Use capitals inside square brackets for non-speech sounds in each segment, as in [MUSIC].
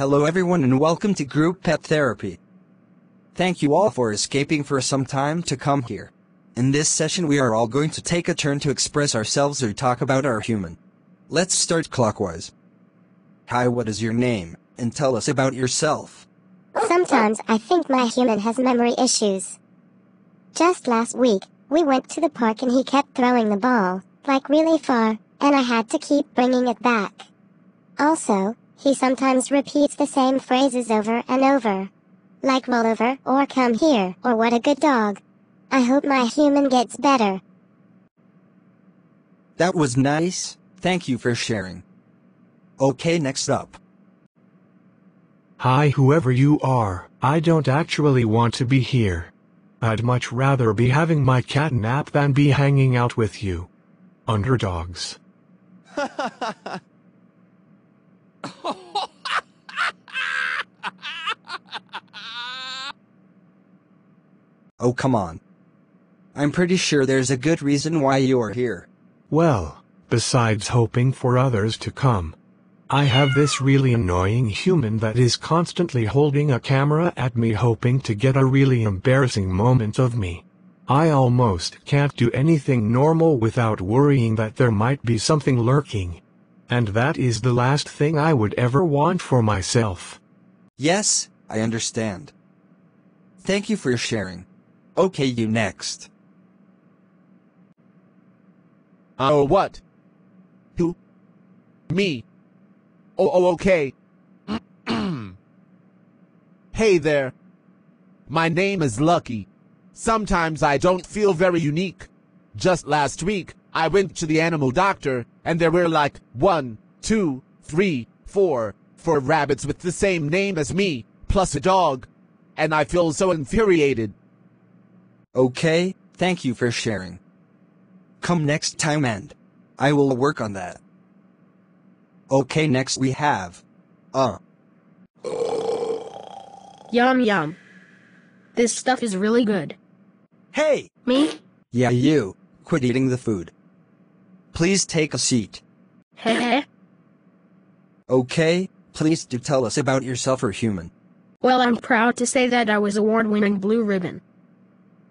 Hello everyone and welcome to Group Pet Therapy. Thank you all for escaping for some time to come here. In this session we are all going to take a turn to express ourselves or talk about our human. Let's start clockwise. Hi, what is your name? And tell us about yourself. Sometimes I think my human has memory issues. Just last week, we went to the park and he kept throwing the ball, like really far, and I had to keep bringing it back. Also, he sometimes repeats the same phrases over and over. Like roll over, or come here, or what a good dog. I hope my human gets better. That was nice, thank you for sharing. Okay, next up. Hi whoever you are, I don't actually want to be here. I'd much rather be having my cat nap than be hanging out with you. Underdogs. [LAUGHS] Oh come on. I'm pretty sure there's a good reason why you are here. Well, besides hoping for others to come. I have this really annoying human that is constantly holding a camera at me hoping to get a really embarrassing moment of me. I almost can't do anything normal without worrying that there might be something lurking. And that is the last thing I would ever want for myself. Yes, I understand. Thank you for sharing. Okay, you next. Oh, what? Who? Me. Oh, oh, okay. [CLEARS THROAT] hey there. My name is Lucky. Sometimes I don't feel very unique. Just last week, I went to the animal doctor, and there were like one, two, three, four, four rabbits with the same name as me, plus a dog. And I feel so infuriated. Okay, thank you for sharing. Come next time and I will work on that. Okay, next we have. Uh. Yum yum. This stuff is really good. Hey! Me? Yeah, you. Quit eating the food. Please take a seat. Heh Okay, please do tell us about yourself or human. Well, I'm proud to say that I was award-winning blue ribbon.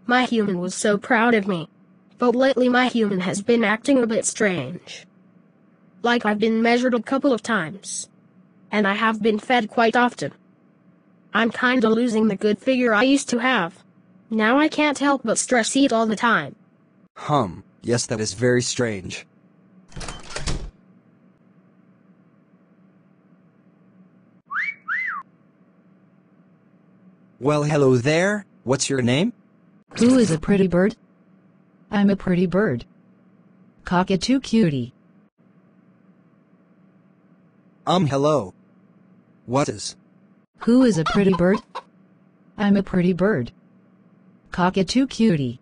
My human was so proud of me. But lately my human has been acting a bit strange. Like I've been measured a couple of times. And I have been fed quite often. I'm kinda losing the good figure I used to have. Now I can't help but stress eat all the time. Hum, yes that is very strange. Well hello there, what's your name? Who is a pretty bird? I'm a pretty bird. Cockatoo cutie. Um hello. What is? Who is a pretty bird? I'm a pretty bird. Cockatoo cutie.